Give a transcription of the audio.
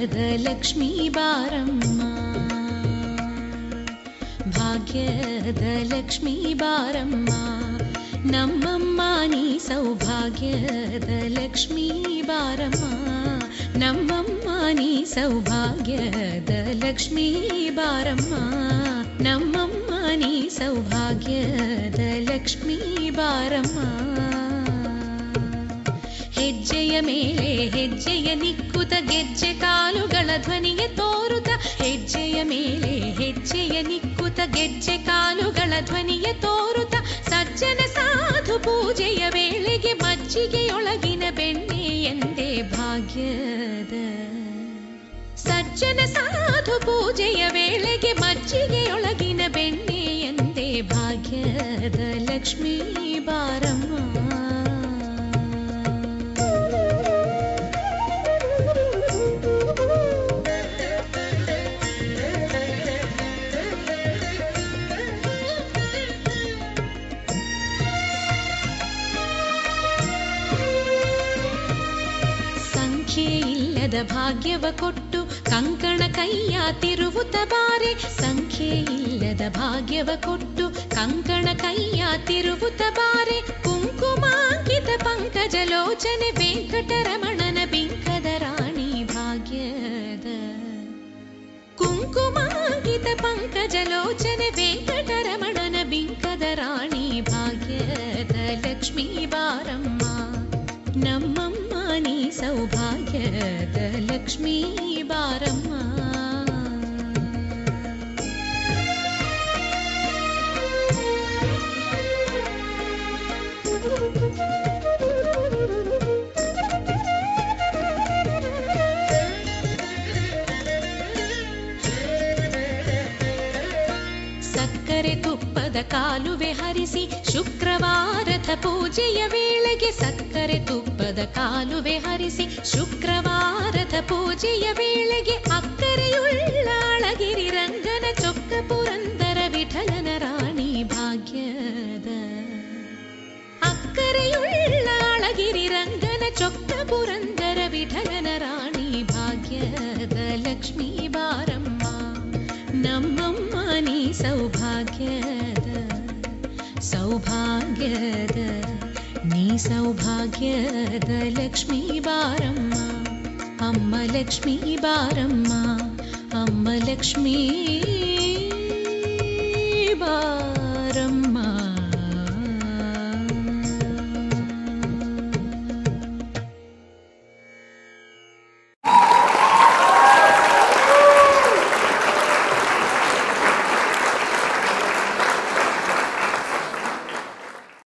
ಭಾಗ್ಯದ ಲಕ್ಷ್ಮೀ ಬಾರಮ್ಮ ಭಾಗ್ಯದ ಲಕ್ಷ್ಮೀ ಬಾರಮ್ಮ ನಮ್ಮಮ್ಮ ನೀ ಸೌಭಾಗ್ಯದ ಲಕ್ಷ್ಮೀ ಬಾರಮ್ಮ ನಮ್ಮಮ್ಮ ನೀ ಸೌಭಾಗ್ಯದ ಲಕ್ಷ್ಮೀ ಬಾರಮ್ಮ ನಮ್ಮಮ್ಮ ನೀ ಸೌಭಾಗ್ಯದ ಲಕ್ಷ್ಮೀ ಬಾರಮ್ಮ ಹೆಜ್ಜೆಯ ಮೇಲೆ ಹೆಜ್ಜೆಯ ನಿಕ್ಕುತ ಗೆಜ್ಜೆ ಕಾಲುಗಳ ಧ್ವನಿಗೆ ತೋರುತ, ಹೆಜ್ಜೆಯ ಮೇಲೆ ಹೆಜ್ಜೆಯ ನಿಕ್ಕುತ, ಗೆಜ್ಜೆ ಕಾಲುಗಳ ಧ್ವನಿಯ ತೋರುತ, ಸಜ್ಜನ ಸಾಧು ಪೂಜೆಯ ವೇಳೆಗೆ ಮಜ್ಜಿಗೆಯೊಳಗಿನ ಬೆಣ್ಣೆ ಎಂದೇ ಭಾಗ್ಯದ. ಸಜ್ಜನ ಸಾಧು ಪೂಜೆಯ ವೇಳೆಗೆ ಮಜ್ಜಿಗೆಯೊಳಗಿನ ಬೆಣ್ಣೆ ಎಂದೇ ಭಾಗ್ಯದ. ಲಕ್ಷ್ಮೀ ಬಾರಮ್ಮ. ಸಂಖ್ಯೆ ಇಲ್ಲದ ಭಾಗ್ಯವ ಕೊಟ್ಟು ಕಂಕಣ ಕೈಯ ತಿರುವುತ ಬಾರೆ. ಸಂಖ್ಯೆ ಇಲ್ಲದ ಭಾಗ್ಯವ ಕೊಟ್ಟು ಕಂಕಣ ಕೈಯ ತಿರುವುತ ಬಾರೆ. ಕುಂಕುಮಾಂಕಿತ ಪಂಕಜ ಲೋಚನೆ ವೆಂಕಟರಮಣನ ಬಿಂಕದ ರಾಣಿ ಭಾಗ್ಯದ. ಕುಂಕುಮಾಂಕಿತ ಪಂಕಜ ಲೋಚನೆ ವೆಂಕಟರಮಣನ ಬಿಂಕದ ರಾಣಿ ಭಾಗ್ಯದ. ಲಕ್ಷ್ಮೀ ಬಾರಮ್ಮ ಲಕ್ಷ್ಮೀ ಬಾರಮ್ಮ. ಸಕ್ಕರೆ ತುಪ್ಪದ ಕಾಲುವೆ ಹರಿಸಿ ಶುಕ್ರವಾರದ ಪೂಜೆಯ ವೇಳೆಗೆ ಸಕ್ಕರೆ ತುಪ್ಪದ ಕಾಲುವೆ ಹರಿಸಿ ಶುಕ್ರವಾರದ ಪೂಜೆಯ ವೇಳೆಗೆ ಅಕ್ಕರೆಯುಳ್ಳ ಅಳಗಿರಿ ರಂಗನ ಚೊಕ್ಕ ಪುರಂದರ ವಿಠಲನ ರಾಣಿ ಭಾಗ್ಯದ ಅಕ್ಕರೆಯುಳ್ಳ ಅಳಗಿರಿ ರಂಗನ ಚೊಕ್ಕ ಪುರಂದರ ವಿಠಲನ ರಾಣಿ ಭಾಗ್ಯದ ಲಕ್ಷ್ಮೀ ಬಾರಮ್ಮ ನಮ್ಮಮ್ಮ ನೀ ಸೌಭಾಗ್ಯದ ಸೌಭಾಗ್ಯದ ನೀ ಸೌಭಾಗ್ಯದ ಲಕ್ಷ್ಮೀ ಬಾರಮ್ಮ అమ్మ లక్ష్మీ బారమ్మ అమ్మ లక్ష్మీ